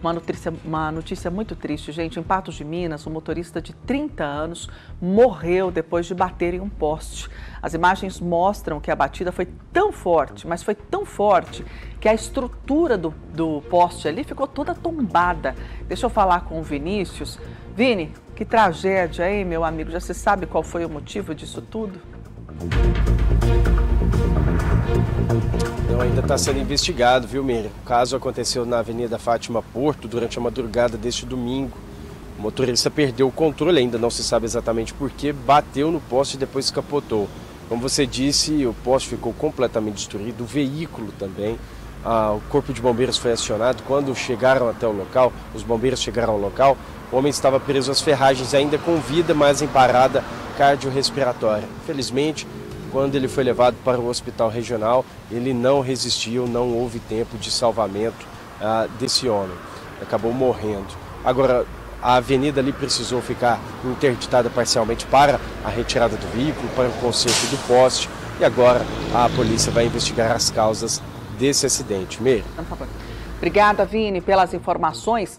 Uma notícia, uma notícia muito triste, gente. Em Patos de Minas, um motorista de 30 anos morreu depois de bater em um poste. As imagens mostram que a batida foi tão forte, mas foi tão forte, que a estrutura do, do poste ali ficou toda tombada. Deixa eu falar com o Vinícius. Vini, que tragédia, hein, meu amigo? Já se sabe qual foi o motivo disso tudo? Não, ainda está sendo investigado, viu, Miriam? O caso aconteceu na Avenida Fátima Porto durante a madrugada deste domingo. O motorista perdeu o controle, ainda não se sabe exatamente porquê, bateu no poste e depois capotou. Como você disse, o poste ficou completamente destruído, o veículo também. Ah, o corpo de bombeiros foi acionado. Quando chegaram até o local, os bombeiros chegaram ao local, o homem estava preso às ferragens, ainda com vida, mas em parada cardiorrespiratória. Infelizmente, quando ele foi levado para o hospital regional, ele não resistiu, não houve tempo de salvamento ah, desse homem. Acabou morrendo. Agora, a avenida ali precisou ficar interditada parcialmente para a retirada do veículo, para o conserto do poste. E agora a polícia vai investigar as causas desse acidente. Meire. Obrigada, Vini, pelas informações.